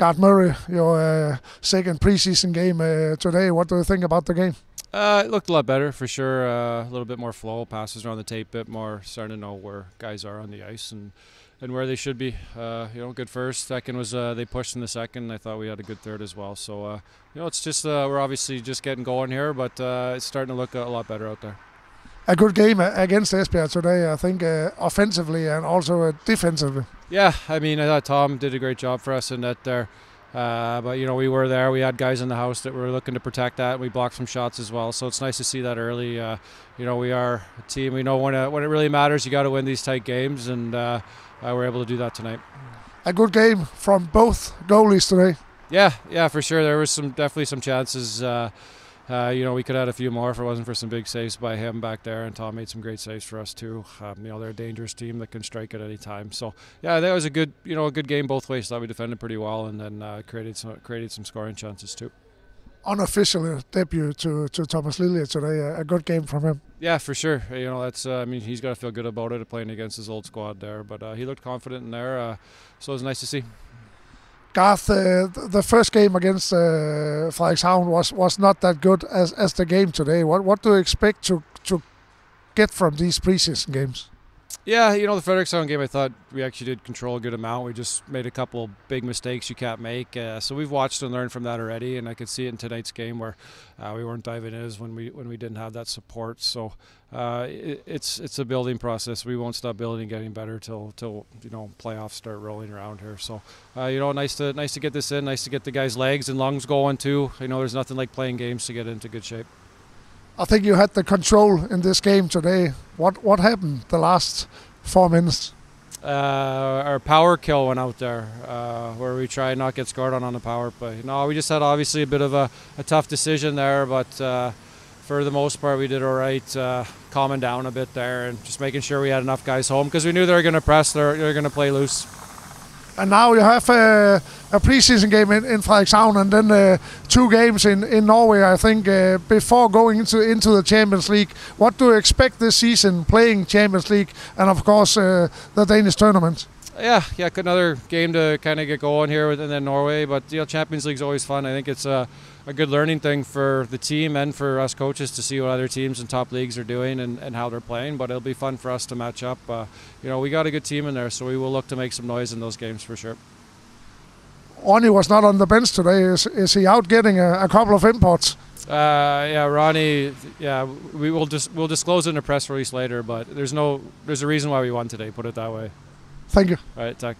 Garth Murray, your uh, second preseason game uh, today. What do you think about the game? Uh, it looked a lot better for sure. Uh, a little bit more flow, passes around the tape, bit more starting to know where guys are on the ice and and where they should be. Uh, you know, good first. Second was uh, they pushed in the second. I thought we had a good third as well. So you know, it's just we're obviously just getting going here, but it's starting to look a lot better out there. A good game against Esbjerg today, I think, uh, offensively and also uh, defensively. Yeah, I mean, I thought Tom did a great job for us in that there. Uh, but you know, we were there. We had guys in the house that were looking to protect that. We blocked some shots as well, so it's nice to see that early. Uh, you know, we are a team. We know when it, when it really matters, you got to win these tight games, and uh, uh, we're able to do that tonight. A good game from both goalies today. Yeah, yeah, for sure. There was some definitely some chances. Uh, uh, you know, we could have had a few more if it wasn't for some big saves by him back there, and Tom made some great saves for us too. Um, you know, they're a dangerous team that can strike at any time. So yeah, that was a good, you know, a good game both ways. Thought we defended pretty well, and then uh, created some created some scoring chances too. Unofficial debut to, to Thomas Lilja today. A good game from him. Yeah, for sure. You know, that's. Uh, I mean, he's got to feel good about it playing against his old squad there. But uh, he looked confident in there, uh, so it was nice to see. Garth, uh, the first game against uh, Frederikshavn was, was not that good as, as the game today. What what do you expect to to get from these preseason games? Yeah, you know the Frederikshavn game, I thought we actually did control a good amount. We just made a couple big mistakes you can't make. Uh, so we've watched and learned from that already, and I could see it in tonight's game where uh, we weren't diving in as when we when we didn't have that support. So uh, it, it's it's a building process. We won't stop building and getting better till till you know playoffs start rolling around here. So uh, you know, nice to nice to get this in. Nice to get the guys' legs and lungs going too. You know, there's nothing like playing games to get into good shape. I think you had the control in this game today. What what happened the last four minutes? Uh, our power kill went out there, uh, where we tried not get scored on on the power play. No, we just had obviously a bit of a, a tough decision there, but uh, for the most part we did all right, uh, calming down a bit there and just making sure we had enough guys home because we knew they were going to press, they're, they're going to play loose. And now you have a, preseason game in, in Frederikshavn and then uh, two games in, in Norway, I think, uh, before going into, into the Champions League. What do you expect this season playing Champions League and, of course, uh, the Danish tournament? Yeah, yeah, another game to kind of get going here, and then Norway. But you know, Champions League's always fun. I think it's a, a good learning thing for the team and for us coaches to see what other teams in top leagues are doing and, and how they're playing. But it'll be fun for us to match up. Uh, you know, we got a good team in there, so we will look to make some noise in those games for sure. Ronnie was not on the bench today. Is, is he out getting a, a couple of imports? Uh, yeah, Ronnie. Yeah, we will just we'll disclose it in a press release later. But there's no there's a reason why we won today. Put it that way. Thank you. All right, tack.